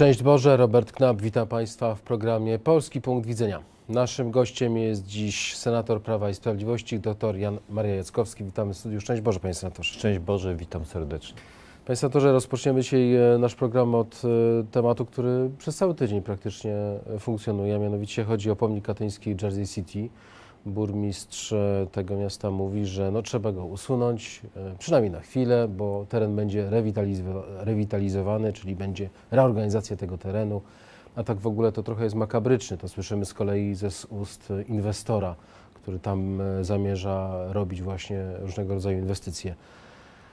Szczęść Boże, Robert Knap, witam Państwa w programie Polski Punkt Widzenia. Naszym gościem jest dziś senator Prawa i Sprawiedliwości, dr Jan Maria Jackowski. Witamy w studiu. Szczęść Boże, panie senatorze. Szczęść Boże, witam serdecznie. Panie senatorze, rozpoczniemy dzisiaj e, nasz program od e, tematu, który przez cały tydzień praktycznie e, funkcjonuje, a mianowicie chodzi o pomnik katyński Jersey City. Burmistrz e, tego miasta mówi, że no, trzeba go usunąć, e, przynajmniej na chwilę, bo teren będzie rewitalizowa- rewitalizowany, czyli będzie reorganizacja tego terenu. A tak w ogóle to trochę jest makabryczny. To słyszymy z kolei ze ust inwestora, który tam e, zamierza robić właśnie różnego rodzaju inwestycje.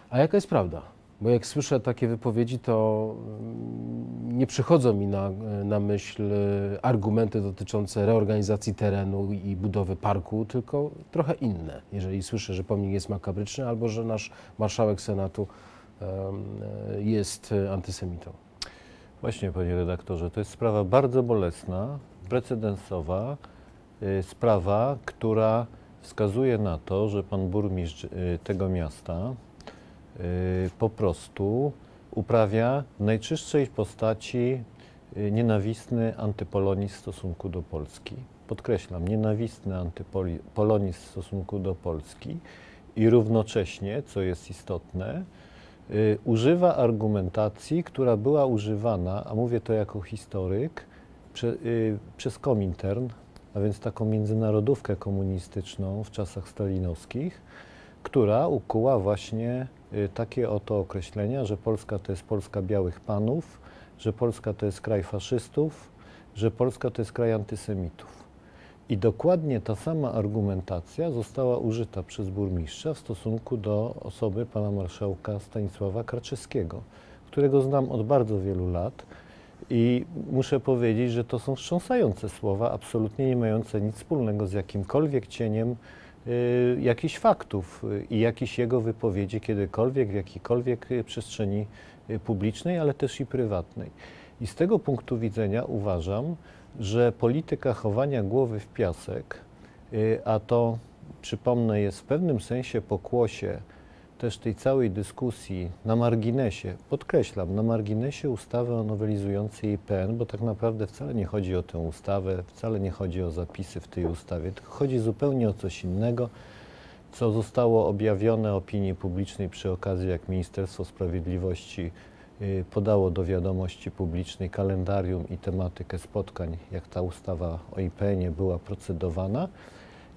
A jaka jest prawda? Bo jak słyszę takie wypowiedzi, to mm, nie przychodzą mi na, na myśl e, argumenty dotyczące reorganizacji terenu i budowy parku, tylko trochę inne. Jeżeli słyszę, że pomnik jest makabryczny albo że nasz marszałek Senatu e, jest antysemitą. Właśnie, panie redaktorze, to jest sprawa bardzo bolesna, precedensowa, y, sprawa, która wskazuje na to, że pan burmistrz y, tego miasta y, po prostu uprawia w najczystszej postaci y, nienawistny antypolonizm w stosunku do Polski. Podkreślam, nienawistny antypolonizm w stosunku do Polski i równocześnie, co jest istotne, y, używa argumentacji, która była używana, a mówię to jako historyk, prze, y, przez Komintern, a więc taką międzynarodówkę komunistyczną w czasach stalinowskich, która ukuła właśnie y, takie oto określenia, że Polska to jest Polska białych panów, że Polska to jest kraj faszystów, że Polska to jest kraj antysemitów. I dokładnie ta sama argumentacja została użyta przez burmistrza w stosunku do osoby pana marszałka Stanisława Karczewskiego, którego znam od bardzo wielu lat i muszę powiedzieć, że to są wstrząsające słowa, absolutnie nie mające nic wspólnego z jakimkolwiek cieniem y, jakichś faktów y, i jakichś jego wypowiedzi kiedykolwiek w jakiejkolwiek y, przestrzeni y, publicznej, ale też i prywatnej. I z tego punktu widzenia uważam, że polityka chowania głowy w piasek, y, a to przypomnę jest w pewnym sensie pokłosie też tej całej dyskusji na marginesie, podkreślam, na marginesie ustawy o nowelizującej IPN, bo tak naprawdę wcale nie chodzi o tę ustawę, wcale nie chodzi o zapisy w tej ustawie, tylko chodzi zupełnie o coś innego, co zostało objawione opinii publicznej przy okazji, jak Ministerstwo Sprawiedliwości y, podało do wiadomości publicznej kalendarium i tematykę spotkań, jak ta ustawa o IPN-ie była procedowana.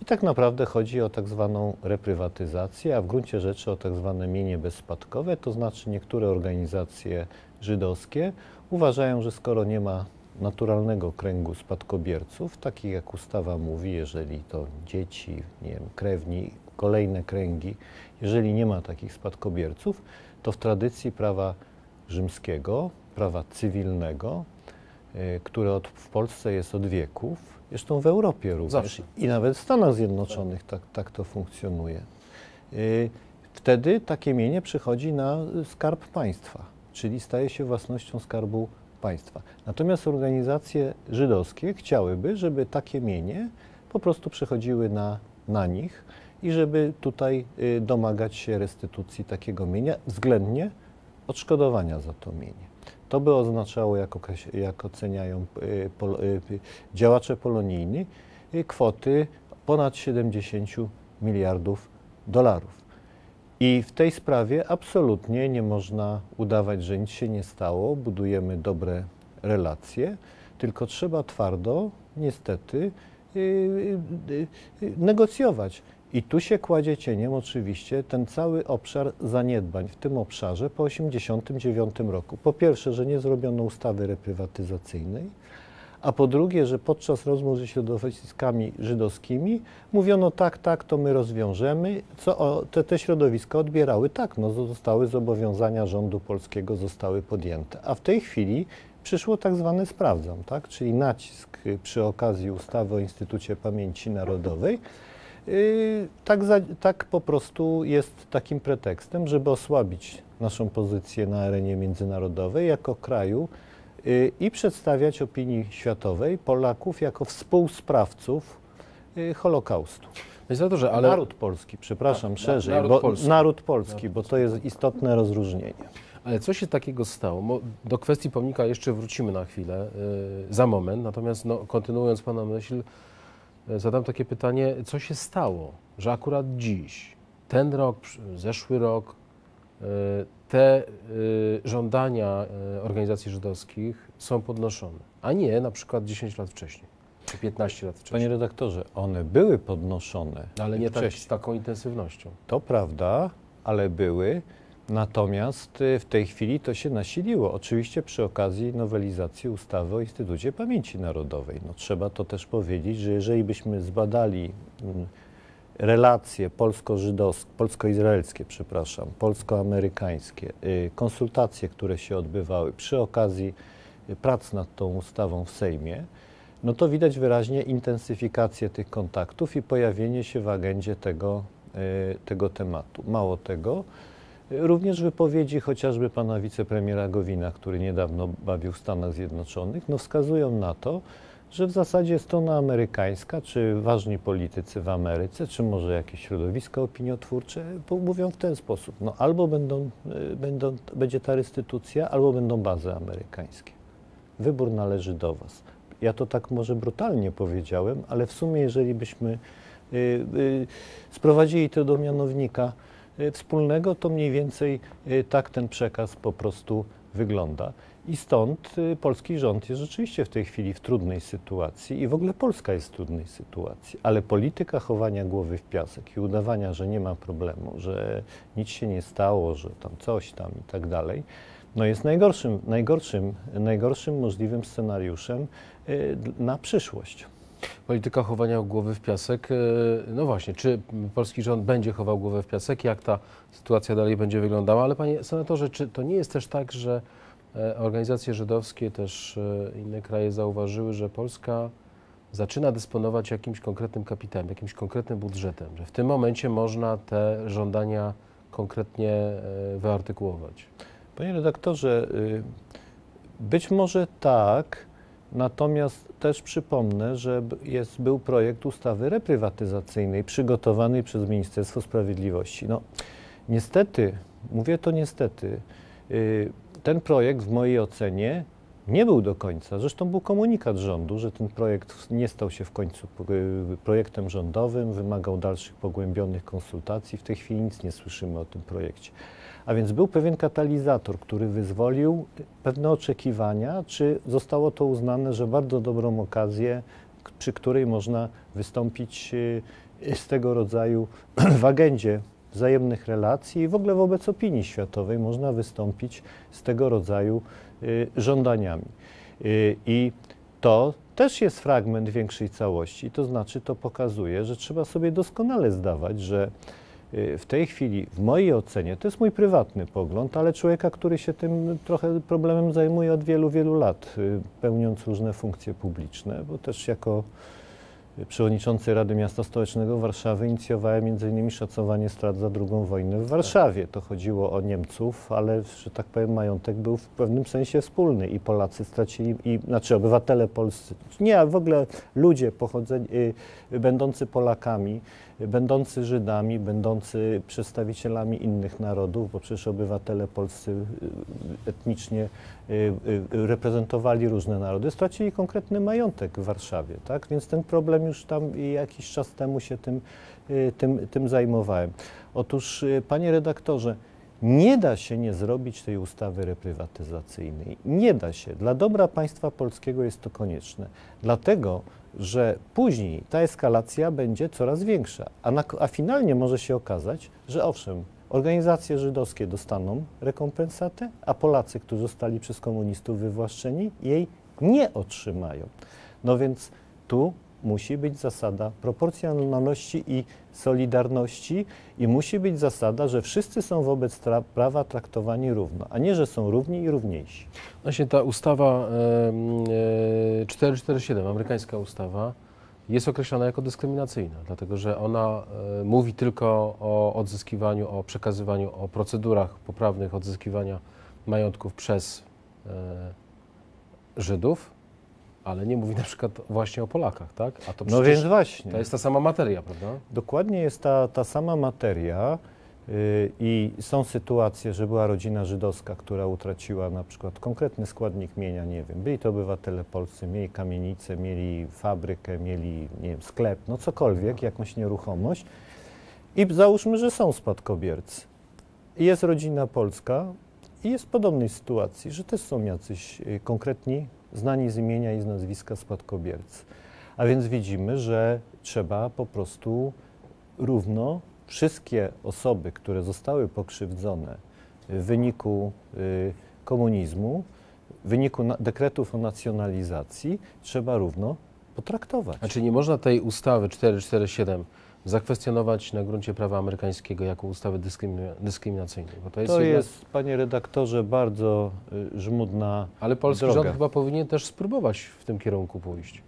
I tak naprawdę chodzi o tak zwaną reprywatyzację, a w gruncie rzeczy o tak zwane mienie bezspadkowe, to znaczy niektóre organizacje żydowskie uważają, że skoro nie ma naturalnego kręgu spadkobierców, takich jak ustawa mówi, jeżeli to dzieci, nie wiem, krewni, kolejne kręgi, jeżeli nie ma takich spadkobierców, to w tradycji prawa rzymskiego, prawa cywilnego, y, które od, w Polsce jest od wieków, zresztą w Europie również Zawsze. i nawet w Stanach Zjednoczonych tak, tak to funkcjonuje. Y, Wtedy takie mienie przychodzi na skarb państwa, czyli staje się własnością skarbu państwa. Natomiast organizacje żydowskie chciałyby, żeby takie mienie po prostu przechodziły na, na nich i żeby tutaj y, domagać się restytucji takiego mienia, względnie odszkodowania za to mienie. To by oznaczało, jak, jak oceniają y, pol, y, y, działacze polonijni, kwoty ponad 70 miliardów dolarów. I w tej sprawie absolutnie nie można udawać, że nic się nie stało, budujemy dobre relacje, tylko trzeba twardo, niestety, negocjować. I tu się kładzie cieniem oczywiście ten cały obszar zaniedbań w tym obszarze po 1989 roku. Po pierwsze, że nie zrobiono ustawy reprywatyzacyjnej, a po drugie, że podczas rozmów ze środowiskami żydowskimi mówiono tak, tak, to my rozwiążemy, co te, te środowiska odbierały tak, no zostały zobowiązania rządu polskiego, zostały podjęte. A w tej chwili przyszło tak zwane sprawdzam, tak, czyli nacisk przy okazji ustawy o Instytucie Pamięci Narodowej, tak, za, tak po prostu jest takim pretekstem, żeby osłabić naszą pozycję na arenie międzynarodowej jako kraju yy, i przedstawiać opinii światowej Polaków jako współsprawców yy, Holokaustu. Senatorze, ale... Naród polski, przepraszam, Tak, szerzej, naród bo polski. naród polski, bo to jest istotne rozróżnienie. Ale co się takiego stało? Do kwestii pomnika jeszcze wrócimy na chwilę, y, za moment. Natomiast no, kontynuując Pana myśl, y, zadam takie pytanie, co się stało, że akurat dziś, ten rok, zeszły rok, y, te y, żądania organizacji żydowskich są podnoszone, a nie na przykład 10 lat wcześniej, czy 15 lat wcześniej. Panie redaktorze, one były podnoszone. Ale nie tak, z taką intensywnością. To prawda, ale były. Natomiast y, w tej chwili to się nasiliło. Oczywiście przy okazji nowelizacji ustawy o Instytucie Pamięci Narodowej. No, trzeba to też powiedzieć, że jeżeli byśmy zbadali mm, relacje polsko-żydowskie, polsko-izraelskie, przepraszam, polsko-amerykańskie, y, konsultacje, które się odbywały przy okazji y, prac nad tą ustawą w Sejmie, no to widać wyraźnie intensyfikację tych kontaktów i pojawienie się w agendzie tego, tego tematu. Mało tego, również wypowiedzi chociażby pana wicepremiera Gowina, który niedawno bawił w Stanach Zjednoczonych, no wskazują na to, że w zasadzie strona amerykańska, czy ważni politycy w Ameryce, czy może jakieś środowiska opiniotwórcze mówią w ten sposób, no albo będą, y, będą, będzie ta restytucja, albo będą bazy amerykańskie. Wybór należy do Was. Ja to tak może brutalnie powiedziałem, ale w sumie, jeżeli byśmy y, y, sprowadzili to do mianownika wspólnego, to mniej więcej y, tak ten przekaz po prostu wygląda. I stąd y, polski rząd jest rzeczywiście w tej chwili w trudnej sytuacji i w ogóle Polska jest w trudnej sytuacji, ale polityka chowania głowy w piasek i udawania, że nie ma problemu, że nic się nie stało, że tam coś tam i tak dalej, no jest najgorszym, najgorszym, najgorszym możliwym scenariuszem y, na przyszłość. Polityka chowania głowy w piasek. e, No właśnie, czy polski rząd będzie chował głowę w piasek? Jak ta sytuacja dalej będzie wyglądała? Ale panie senatorze, czy to nie jest też tak, że e, organizacje żydowskie, też e, inne kraje zauważyły, że Polska zaczyna dysponować jakimś konkretnym kapitałem, jakimś konkretnym budżetem, że w tym momencie można te żądania konkretnie wyartykułować? Panie redaktorze, y, być może tak, natomiast też przypomnę, że jest, był projekt ustawy reprywatyzacyjnej przygotowany przez Ministerstwo Sprawiedliwości. No, niestety, mówię to niestety, y, ten projekt w mojej ocenie nie był do końca. Zresztą był komunikat rządu, że ten projekt nie stał się w końcu y, projektem rządowym, wymagał dalszych pogłębionych konsultacji. W tej chwili nic nie słyszymy o tym projekcie. A więc był pewien katalizator, który wyzwolił pewne oczekiwania, czy zostało to uznane, że bardzo dobrą okazję, przy której można wystąpić y, z tego rodzaju w agendzie wzajemnych relacji i w ogóle wobec opinii światowej można wystąpić z tego rodzaju y, żądaniami. Y, I to też jest fragment większej całości, to znaczy to pokazuje, że trzeba sobie doskonale zdawać, że w tej chwili, w mojej ocenie, to jest mój prywatny pogląd, ale człowieka, który się tym trochę problemem zajmuje od wielu, wielu lat, y, pełniąc różne funkcje publiczne, bo też jako przewodniczący Rady Miasta Stołecznego Warszawy inicjowałem m.in. szacowanie strat za II wojnę w Warszawie. To chodziło o Niemców, ale, że tak powiem, majątek był w pewnym sensie wspólny i Polacy stracili, i, znaczy obywatele polscy, nie, a w ogóle ludzie pochodzeni, y, będący Polakami, będący Żydami, będący przedstawicielami innych narodów, bo przecież obywatele polscy y, etnicznie y, reprezentowali różne narody, stracili konkretny majątek w Warszawie, tak? Więc ten problem już tam jakiś czas temu się tym, y, tym, tym zajmowałem. Otóż, y, panie redaktorze, nie da się nie zrobić tej ustawy reprywatyzacyjnej. Nie da się. Dla dobra państwa polskiego jest to konieczne. Dlatego, że później ta eskalacja będzie coraz większa. A, na, a finalnie może się okazać, że owszem, organizacje żydowskie dostaną rekompensatę, a Polacy, którzy zostali przez komunistów wywłaszczeni, jej nie otrzymają. No więc tu musi być zasada proporcjonalności i solidarności i musi być zasada, że wszyscy są wobec tra- prawa traktowani równo, a nie, że są równi i równiejsi. Właśnie ta ustawa e, 447, amerykańska ustawa, jest określona jako dyskryminacyjna, dlatego że ona e, mówi tylko o odzyskiwaniu, o przekazywaniu, o procedurach poprawnych odzyskiwania majątków przez e, Żydów, ale nie mówi na przykład właśnie o Polakach, tak? A to No więc właśnie. to jest ta sama materia, prawda? Dokładnie jest ta, ta sama materia. Y, I są sytuacje, że była rodzina żydowska, która utraciła na przykład konkretny składnik mienia, nie wiem, byli to obywatele polscy, mieli kamienicę, mieli fabrykę, mieli, nie wiem, sklep, no cokolwiek, jakąś nieruchomość. I załóżmy, że są spadkobiercy. Jest rodzina polska i jest w podobnej sytuacji, że też są jacyś y, konkretni, znani z imienia i z nazwiska spadkobiercy. A więc widzimy, że trzeba po prostu równo wszystkie osoby, które zostały pokrzywdzone w wyniku y, komunizmu, w wyniku dekretów o nacjonalizacji, trzeba równo potraktować. A czy nie można tej ustawy 447 zakwestionować na gruncie prawa amerykańskiego jako ustawy dyskrymi- dyskryminacyjnej? Bo to jest, to jednak- jest, panie redaktorze, bardzo y, żmudna Ale polski droga. rząd chyba powinien też spróbować w tym kierunku pójść.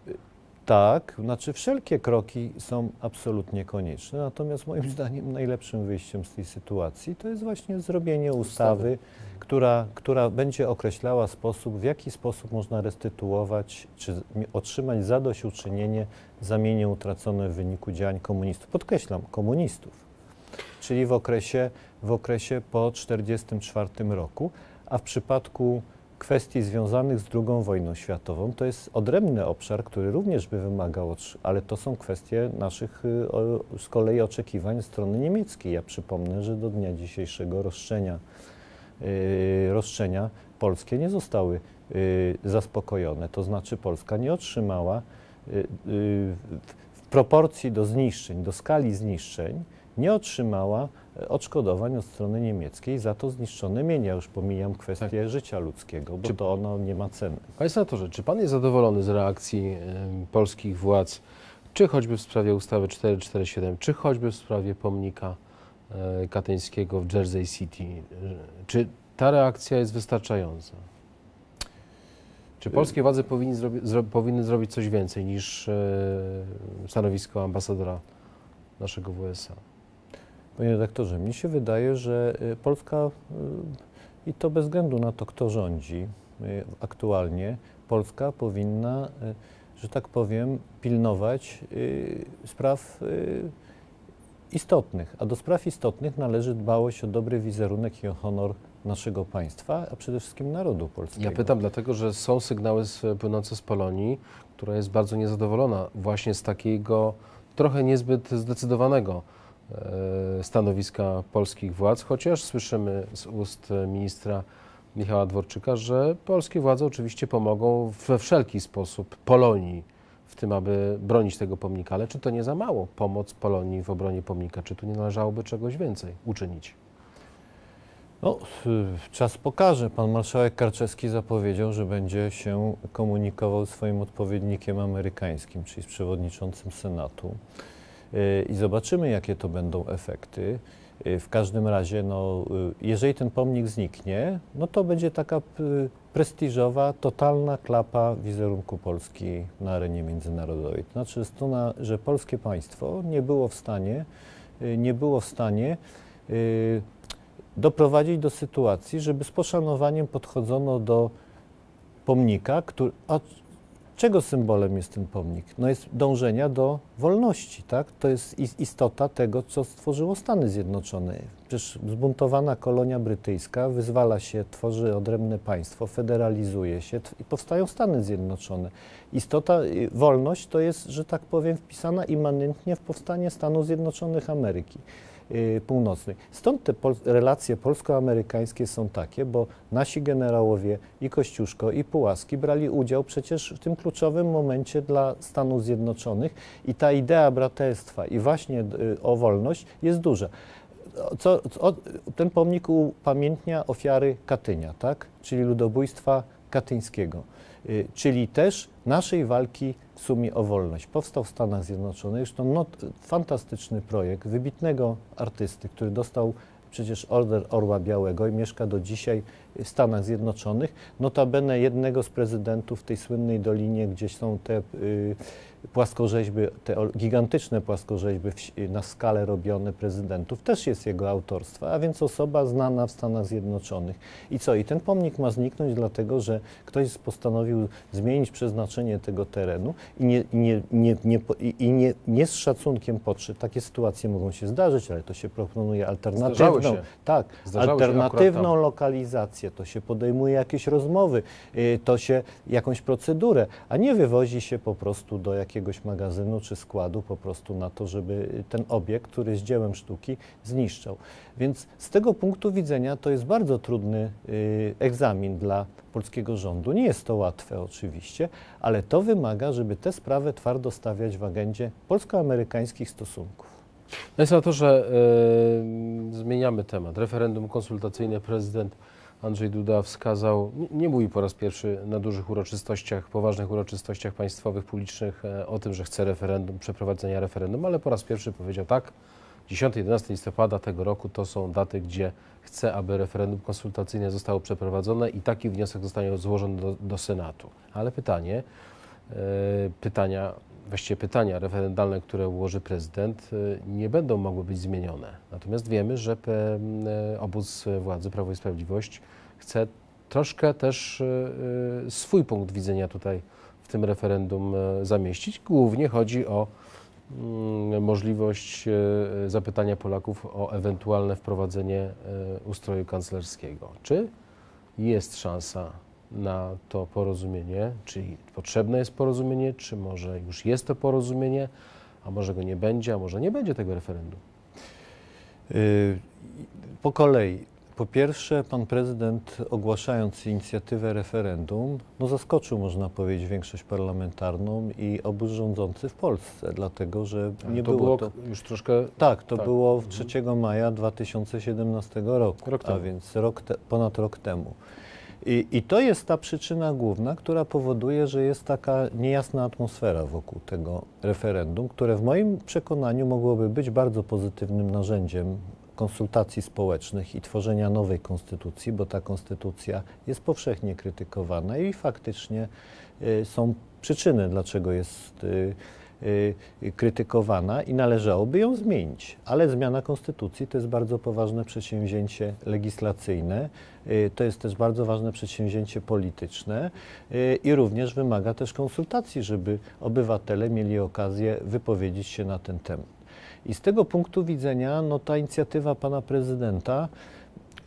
Tak, znaczy wszelkie kroki są absolutnie konieczne, natomiast moim zdaniem najlepszym wyjściem z tej sytuacji to jest właśnie zrobienie ustawy, która, która będzie określała sposób, w jaki sposób można restytuować czy otrzymać zadośćuczynienie za mienie utracone w wyniku działań komunistów. Podkreślam, komunistów, czyli w okresie, w okresie po 1944 roku, a w przypadku kwestii związanych z II wojną światową to jest odrębny obszar, który również by wymagał, ale to są kwestie naszych y, z kolei oczekiwań ze strony niemieckiej. Ja przypomnę, że do dnia dzisiejszego roszczenia, y, roszczenia polskie nie zostały y, zaspokojone. To znaczy Polska nie otrzymała w- proporcji do zniszczeń, do skali zniszczeń, nie otrzymała odszkodowań od strony niemieckiej za to zniszczone mienie. Ja już pomijam kwestię życia ludzkiego, bo Czy- to ono nie ma ceny. Panie senatorze, czy pan jest zadowolony z reakcji em, polskich władz, czy choćby w sprawie ustawy 447, czy choćby w sprawie pomnika e, katyńskiego w Jersey City? Czy ta reakcja jest wystarczająca? Czy polskie władze powinny, zrobi, zro, powinny zrobić coś więcej niż e, stanowisko ambasadora naszego w USA? Panie redaktorze, mi się wydaje, że y, Polska, y, i to bez względu na to, kto rządzi y, aktualnie, Polska powinna, że tak powiem, pilnować spraw istotnych. A do spraw istotnych należy dbałość o dobry wizerunek i o honor naszego państwa, a przede wszystkim narodu polskiego. Ja pytam dlatego, że są sygnały płynące z Polonii, która jest bardzo niezadowolona właśnie z takiego trochę niezbyt zdecydowanego stanowiska polskich władz, chociaż słyszymy z ust e, ministra Michała Dworczyka, że polskie władze oczywiście pomogą we wszelki sposób Polonii w tym, aby bronić tego pomnika, ale czy to nie za mało pomoc Polonii w obronie pomnika? Czy tu nie należałoby czegoś więcej uczynić? No, y, czas pokaże. Pan marszałek Karczewski zapowiedział, że będzie się komunikował swoim odpowiednikiem amerykańskim, czyli z przewodniczącym Senatu. Y, I zobaczymy, jakie to będą efekty. Y, W każdym razie, no, y, jeżeli ten pomnik zniknie, no to będzie taka prestiżowa, totalna klapa wizerunku Polski na arenie międzynarodowej. To znaczy, że polskie państwo nie było w stanie, nie było w stanie doprowadzić do sytuacji, żeby z poszanowaniem podchodzono do pomnika, który, czego symbolem jest ten pomnik? No jest dążenia do wolności, tak? To jest is- istota tego, co stworzyło Stany Zjednoczone. Przecież zbuntowana kolonia brytyjska wyzwala się, tworzy odrębne państwo, federalizuje się i powstają Stany Zjednoczone. Istota, y, wolność to jest, że tak powiem, wpisana immanentnie w powstanie Stanów Zjednoczonych Ameryki Północnej. Stąd te pol- relacje polsko-amerykańskie są takie, bo nasi generałowie i Kościuszko i Pułaski brali udział przecież w tym kluczowym momencie dla Stanów Zjednoczonych i ta idea braterstwa i właśnie y, o wolność jest duża. Co, co, ten pomnik upamiętnia ofiary Katynia, tak? czyli ludobójstwa katyńskiego, y, czyli też naszej walki w sumie o wolność. Powstał w Stanach Zjednoczonych, zresztą no, fantastyczny projekt wybitnego artysty, który dostał przecież Order Orła Białego i mieszka do dzisiaj w Stanach Zjednoczonych, notabene jednego z prezydentów tej słynnej dolinie, gdzie są te y, płaskorzeźby, te gigantyczne płaskorzeźby na skalę robione prezydentów, też jest jego autorstwa, a więc osoba znana w Stanach Zjednoczonych. I co? I ten pomnik ma zniknąć dlatego, że ktoś postanowił zmienić przeznaczenie tego terenu i nie, nie, nie, nie, i, nie, nie z szacunkiem potrzeb. Takie sytuacje mogą się zdarzyć, ale to się proponuje alternatywną. Się. Tak, Zdarzały alternatywną lokalizację, to się podejmuje jakieś rozmowy, y, to się jakąś procedurę, a nie wywozi się po prostu do jakiegoś magazynu czy składu po prostu na to, żeby ten obiekt, który jest dziełem sztuki, zniszczał. Więc z tego punktu widzenia to jest bardzo trudny y, egzamin dla polskiego rządu. Nie jest to łatwe oczywiście, ale to wymaga, żeby tę sprawę twardo stawiać w agendzie polsko-amerykańskich stosunków. Panie senatorze, e, zmieniamy temat. Referendum konsultacyjne prezydent Andrzej Duda wskazał, nie- mówi po raz pierwszy na dużych uroczystościach, poważnych uroczystościach państwowych, publicznych e, o tym, że chce referendum, przeprowadzenia referendum, ale po raz pierwszy powiedział tak, 10-11 listopada tego roku to są daty, gdzie chce, aby referendum konsultacyjne zostało przeprowadzone i taki wniosek zostanie złożony do, do Senatu. Ale pytanie, e, pytania, właściwie pytania referendalne, które ułoży prezydent, e, nie będą mogły być zmienione. Natomiast wiemy, że e, obóz władzy Prawo i Sprawiedliwość chce troszkę też e, swój punkt widzenia tutaj w tym referendum zamieścić. Głównie chodzi o mm, możliwość zapytania Polaków o ewentualne wprowadzenie ustroju kanclerskiego. Czy jest szansa na to porozumienie? Czy potrzebne jest porozumienie? Czy może już jest to porozumienie? A może go nie będzie, a może nie będzie tego referendum? Y, Po kolei. Po pierwsze, pan prezydent ogłaszając inicjatywę referendum, no zaskoczył, można powiedzieć, większość parlamentarną i obóz rządzący w Polsce, dlatego że Ale nie to było, było to. już troszkę. Tak, to tak. było Mhm. 3 maja 2017 roku, Rok a więc rok te, ponad rok temu. I, I to jest ta przyczyna główna, która powoduje, że jest taka niejasna atmosfera wokół tego referendum, które w moim przekonaniu mogłoby być bardzo pozytywnym narzędziem konsultacji społecznych i tworzenia nowej konstytucji, bo ta konstytucja jest powszechnie krytykowana i faktycznie y, są przyczyny, dlaczego jest y, krytykowana i należałoby ją zmienić. Ale zmiana konstytucji to jest bardzo poważne przedsięwzięcie legislacyjne, y, to jest też bardzo ważne przedsięwzięcie polityczne y, i również wymaga też konsultacji, żeby obywatele mieli okazję wypowiedzieć się na ten temat. I z tego punktu widzenia no, ta inicjatywa pana prezydenta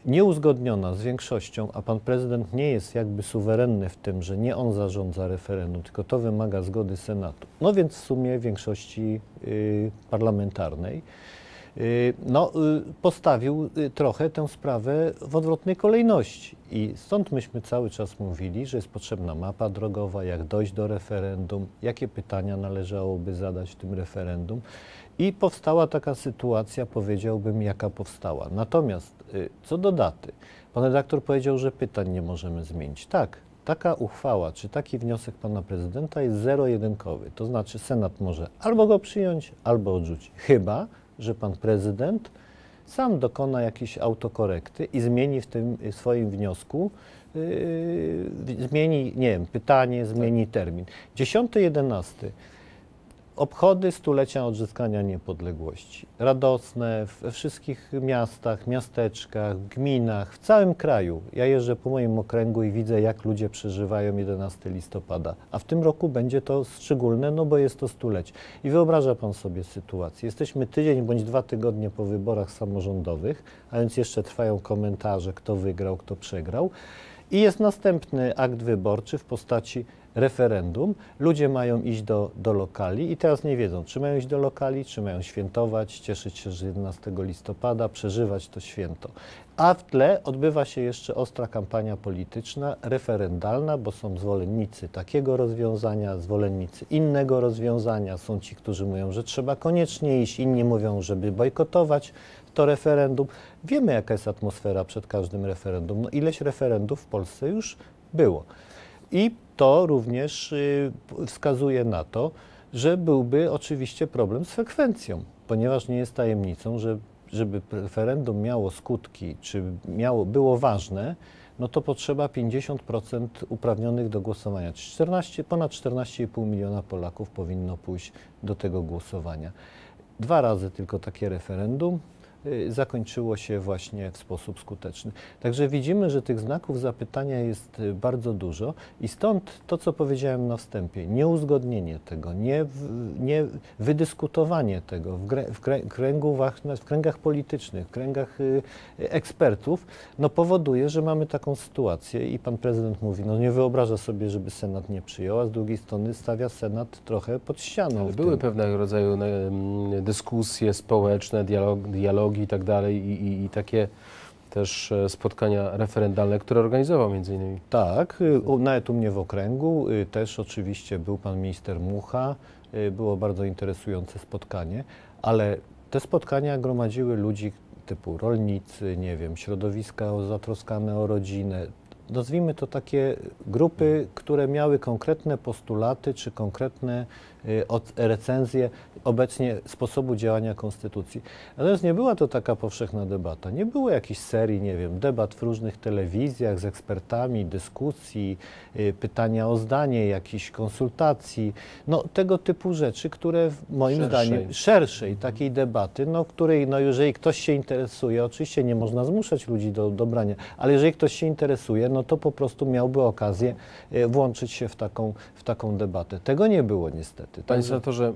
nieuzgodniona z większością, a pan prezydent nie jest jakby suwerenny w tym, że nie on zarządza referendum, tylko to wymaga zgody Senatu. No więc w sumie większości y, parlamentarnej. Y, no, y, postawił y, trochę tę sprawę w odwrotnej kolejności. I stąd myśmy cały czas mówili, że jest potrzebna mapa drogowa, jak dojść do referendum, jakie pytania należałoby zadać w tym referendum. I powstała taka sytuacja, powiedziałbym, jaka powstała. Natomiast y, co do daty, pan redaktor powiedział, że pytań nie możemy zmienić. Tak, taka uchwała czy taki wniosek pana prezydenta jest zero-jedynkowy. To znaczy Senat może albo go przyjąć, albo odrzucić. Chyba, że pan prezydent sam dokona jakiejś autokorekty i zmieni w tym y, swoim wniosku, yy, zmieni, nie wiem, pytanie, zmieni termin. 10-11 obchody stulecia odzyskania niepodległości. Radosne we wszystkich miastach, miasteczkach, gminach, w całym kraju. Ja jeżdżę po moim okręgu i widzę, jak ludzie przeżywają 11 listopada. A w tym roku będzie to szczególne, no bo jest to stulecie. I wyobraża pan sobie sytuację. Jesteśmy tydzień bądź dwa tygodnie po wyborach samorządowych, a więc jeszcze trwają komentarze, kto wygrał, kto przegrał. I jest następny akt wyborczy w postaci referendum. Ludzie mają iść do, do lokali i teraz nie wiedzą, czy mają iść do lokali, czy mają świętować, cieszyć się, że 11 listopada, przeżywać to święto. A w tle odbywa się jeszcze ostra kampania polityczna, referendalna, bo są zwolennicy takiego rozwiązania, zwolennicy innego rozwiązania. Są ci, którzy mówią, że trzeba koniecznie iść, inni mówią, żeby bojkotować to referendum. Wiemy, jaka jest atmosfera przed każdym referendum. No, ileś referendów w Polsce już było. I to również y, wskazuje na to, że byłby oczywiście problem z frekwencją, ponieważ nie jest tajemnicą, że żeby referendum miało skutki, czy miało, było ważne, no to potrzeba 50% uprawnionych do głosowania. 14, ponad 14,5 miliona Polaków powinno pójść do tego głosowania. Dwa razy tylko takie referendum zakończyło się właśnie w sposób skuteczny. Także widzimy, że tych znaków zapytania jest y, bardzo dużo i stąd to, co powiedziałem na wstępie, nieuzgodnienie tego, nie, nie wydyskutowanie tego w, grę, w, w kręgach politycznych, w kręgach y, ekspertów, no powoduje, że mamy taką sytuację i pan prezydent mówi, no nie wyobraża sobie, żeby Senat nie przyjął, a z drugiej strony stawia Senat trochę pod ścianą. Były tym. pewnego rodzaju dyskusje społeczne, dialog, dialogi i tak dalej i, i, takie też e, spotkania referendalne, które organizował między innymi. Tak, y, nawet u mnie w okręgu y, też oczywiście był pan minister Mucha, y, było bardzo interesujące spotkanie, ale te spotkania gromadziły ludzi typu rolnicy, nie wiem, środowiska zatroskane o rodzinę. Nazwijmy to takie grupy, które miały konkretne postulaty czy konkretne od- recenzje obecnie sposobu działania konstytucji. Natomiast nie była to taka powszechna debata. Nie było jakichś serii, nie wiem, debat w różnych telewizjach z ekspertami, dyskusji, y, pytania o zdanie, jakichś konsultacji. No tego typu rzeczy, które moim Szerszej. zdaniem szerszej takiej debaty, no której, no jeżeli ktoś się interesuje, oczywiście nie można zmuszać ludzi do, do brania, ale jeżeli ktoś się interesuje, no to po prostu miałby okazję y, włączyć się w taką, w taką debatę. Tego nie było niestety. Panie Także- senatorze,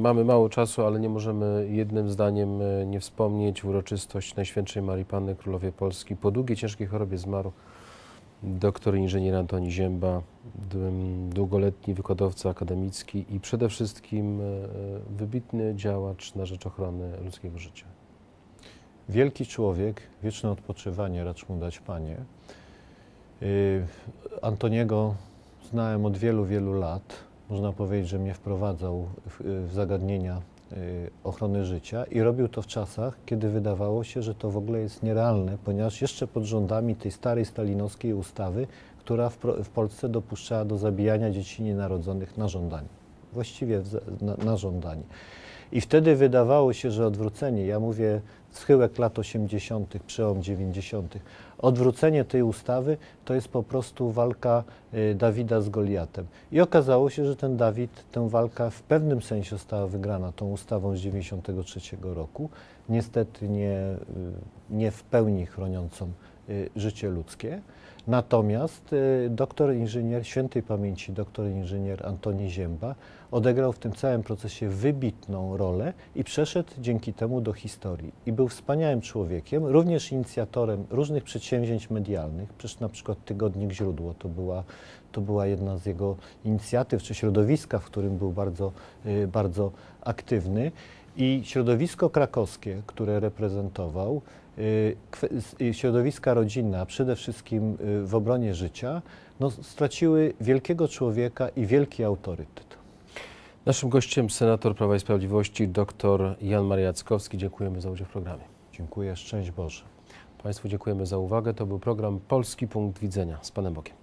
mamy mało czasu, ale nie możemy jednym zdaniem e, nie wspomnieć uroczystość Najświętszej Marii Panny Królowej Polski. Po długiej, ciężkiej chorobie zmarł doktor inżynier Antoni Zięba, długoletni wykładowca akademicki i przede wszystkim e, wybitny działacz na rzecz ochrony ludzkiego życia. Wielki człowiek, wieczne odpoczywanie racz mu dać Panie. Antoniego znałem od wielu, wielu lat. Można powiedzieć, że mnie wprowadzał w, w zagadnienia yy, ochrony życia i robił to w czasach, kiedy wydawało się, że to w ogóle jest nierealne, ponieważ jeszcze pod rządami tej starej stalinowskiej ustawy, która w, w Polsce dopuszczała do zabijania dzieci nienarodzonych na żądanie. Właściwie na, na żądanie. I wtedy wydawało się, że odwrócenie, ja mówię schyłek lat 80., przełom 90., odwrócenie tej ustawy to jest po prostu walka y, Dawida z Goliatem. I okazało się, że ten Dawid, tę walkę w pewnym sensie została wygrana tą ustawą z 93 roku. Niestety nie, y, nie w pełni chroniącą y, życie ludzkie. Natomiast doktor inżynier, świętej pamięci doktor inżynier Antoni Zięba odegrał w tym całym procesie wybitną rolę i przeszedł dzięki temu do historii. I był wspaniałym człowiekiem, również inicjatorem różnych przedsięwzięć medialnych. Przecież na przykład Tygodnik Źródło to była, to była jedna z jego inicjatyw, czy środowiska, w którym był bardzo, y, bardzo aktywny. I środowisko krakowskie, które reprezentował, y, y, środowiska rodzinne, a przede wszystkim w obronie życia, no, straciły wielkiego człowieka i wielki autorytet. Naszym gościem senator Prawa i Sprawiedliwości dr Jan Maria Jackowski. Dziękujemy za udział w programie. Dziękuję, szczęść Boże. Państwu dziękujemy za uwagę. To był program Polski Punkt Widzenia. Z Panem Bogiem.